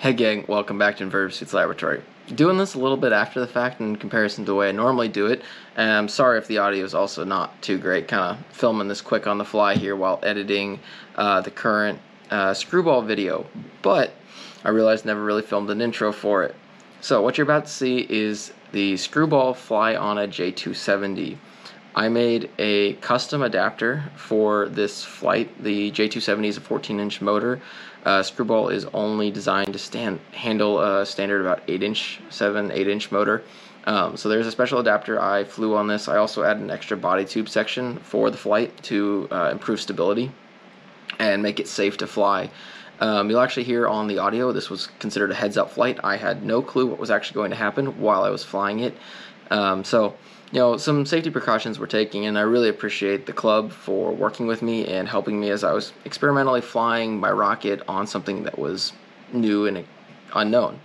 Hey gang, welcome back to Inverted Pursuits Laboratory. Doing this a little bit after the fact in comparison to the way I normally do it, and I'm sorry if the audio is also not too great, kind of filming this quick on the fly here while editing uh, the current uh, screwball video, but I realized never really filmed an intro for it. So what you're about to see is the screwball fly on a J270. I made a custom adapter for this flight. The J270 is a 14 inch motor. Uh, Screwball is only designed to stand handle a standard about 8 inch, 7, 8 inch motor. Um, so there's a special adapter I flew on this. I also added an extra body tube section for the flight to uh, improve stability and make it safe to fly. Um, you'll actually hear on the audio this was considered a heads up flight. I had no clue what was actually going to happen while I was flying it. Um, so you know, some safety precautions we're taking, and I really appreciate the club for working with me and helping me as I was experimentally flying my rocket on something that was new and unknown.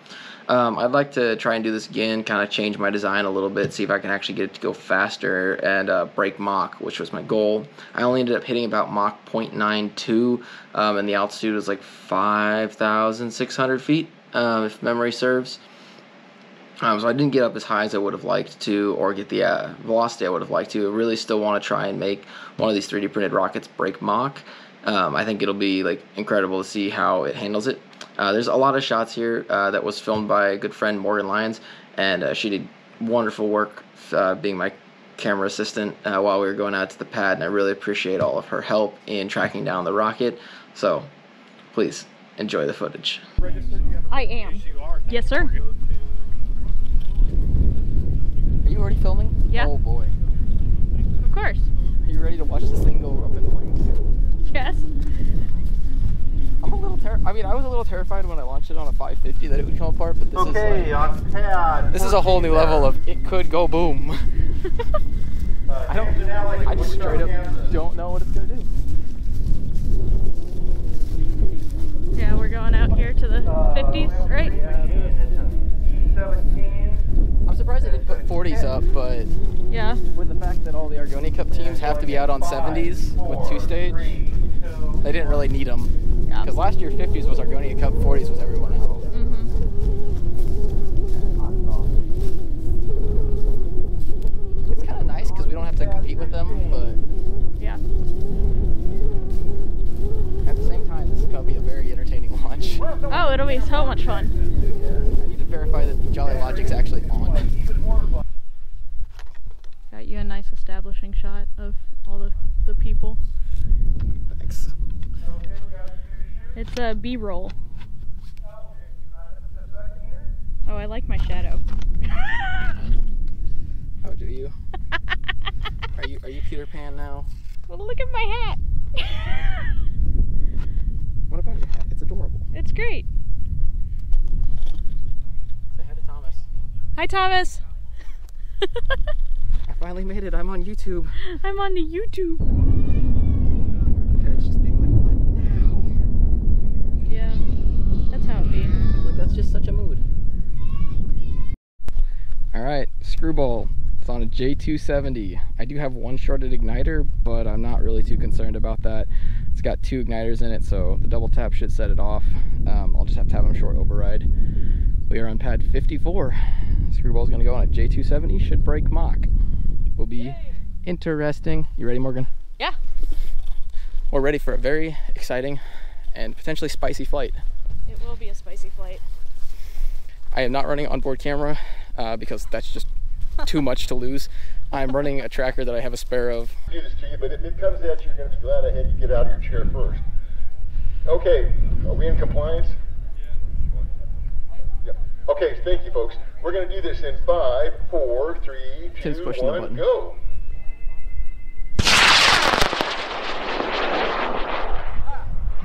Um, I'd like to try and do this again, kind of change my design a little bit, see if I can actually get it to go faster and uh, break Mach, which was my goal. I only ended up hitting about Mach 0.92, um, and the altitude was like 5,600 feet, uh, if memory serves. Um, so I didn't get up as high as I would have liked to, or get the uh, velocity I would have liked to. I really still want to try and make one of these 3D printed rockets break Mach. Um, I think it'll be like incredible to see how it handles it. Uh, there's a lot of shots here uh, that was filmed by a good friend Morgan Lyons, and uh, she did wonderful work uh, being my camera assistant uh, while we were going out to the pad, and I really appreciate all of her help in tracking down the rocket. So, please enjoy the footage. I am. Yes, sir. Are you already filming? Yeah. Oh boy. Of course. Are you ready to watch this thing go up in flames? Yes. I'm a little ter- I mean, I was a little terrified when I launched it on a 550 that it would come apart, but this Okay, is like, on pad. this is a whole new level of it could go boom. Uh, I don't. I just straight up don't know what it's gonna do. Yeah, we're going out here to the 50s, right? 17. I'm surprised they didn't put 40s up, but Yeah. with the fact that all the Argonia Cup teams have to be out on 70s with two stage, they didn't really need them. Yeah. Because last year 50s was Argonia Cup, 40s was everyone else. hmm It's kind of nice because we don't have to compete with them, but Yeah. at the same time, this is to be a very entertaining launch. Oh, it'll be so much fun. I need to verify that the Jolly Logic's actually on. Got you a nice establishing shot of all the, the people. Thanks. It's a B-roll. Oh, I like my shadow. How do you? Are you are you Peter Pan now? Well, look at my hat. What about your hat? It's adorable. it's great. Say hi to Thomas. Hi, Thomas. I finally made it. I'm on YouTube. I'm on the YouTube. Parents just being like, what now? Yeah, that's how it be. Like that's just such a mood. All right, screwball. It's on a J270. I do have one shorted igniter, but I'm not really too concerned about that. It's got two igniters in it, so the double tap should set it off. Um, I'll just have to have them short override. We are on pad 54. Screwball's gonna go on a J270, should break Mach. Will be interesting. You ready, Morgan? Yeah. We're ready for a very exciting and potentially spicy flight. It will be a spicy flight. I am not running onboard camera uh, because that's just too much to lose. I'm running a tracker that I have a spare of. Do this to you, but if it comes at you, you're going to be glad I had you get out of your chair first. Okay, are we in compliance? Yep. Okay, thank you, folks. We're going to do this in five, four, three, Tim's two, pushing the go.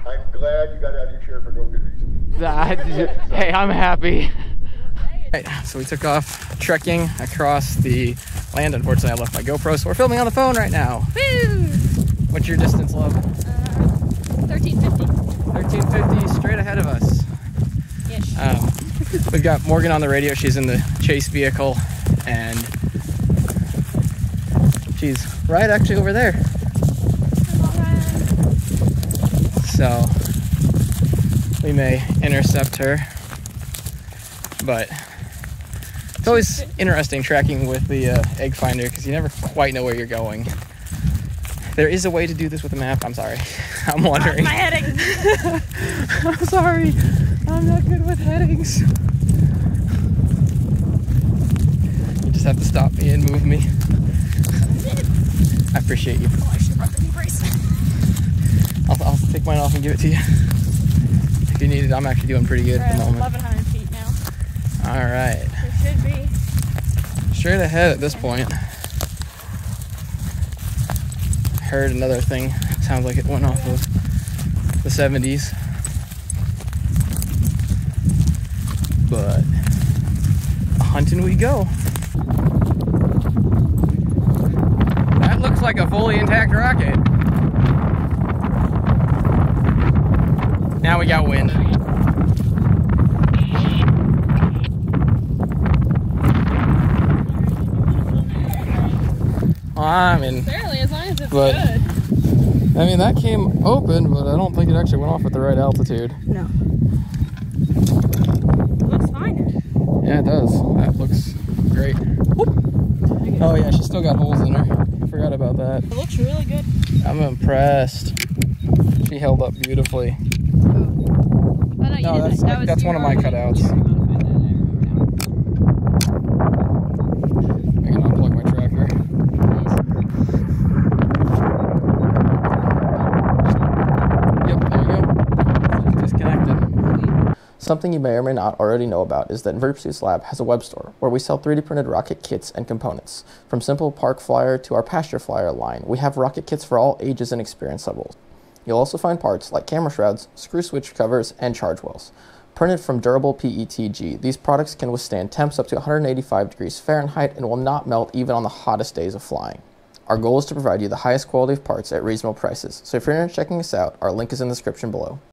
I'm glad you got out of your chair for no good reason. hey, I'm happy. Right, so we took off trekking across the land. Unfortunately, I left my GoPro, so we're filming on the phone right now. Woo! What's your distance, love? Uh, 1350 1350, straight ahead of us. We've got Morgan on the radio. She's in the chase vehicle, and she's right actually over there. So we may intercept her. but it's always interesting tracking with the uh, Eggfinder because you never quite know where you're going. There is a way to do this with a map. I'm sorry. I'm wondering. My heading. I'm sorry. I'm not good with headings. You just have to stop me and move me. I appreciate you. Oh, I should brought the brace. I'll, I'll take mine off and give it to you. If you need it, I'm actually doing pretty good at the moment. 1,100 feet now. All right. There should be. Straight ahead at this point. Heard another thing. Sounds like it went off of the 70s. But hunting we go. That looks like a fully intact rocket. Now we got wind. I'm in as long as it's But- good. I mean, that came open, but I don't think it actually went off at the right altitude. No. Looks fine. Yeah, it does. That looks great. Oh, yeah, she's still got holes in her. Forgot about that. It looks really good. I'm impressed. She held up beautifully. Oh, no, that's, that. That that's one of my cutouts. I can unplug my tracker. Yep, there you go. It's disconnected. Something you may or may not already know about is that Verpsuits Lab has a web store where we sell 3D printed rocket kits and components. From simple park flyer to our pasture flyer line, we have rocket kits for all ages and experience levels. You'll also find parts like camera shrouds, screw switch covers, and charge wells. Printed from durable PETG, these products can withstand temps up to 185 degrees Fahrenheit and will not melt even on the hottest days of flying. Our goal is to provide you the highest quality of parts at reasonable prices, so if you're interested in checking us out, our link is in the description below.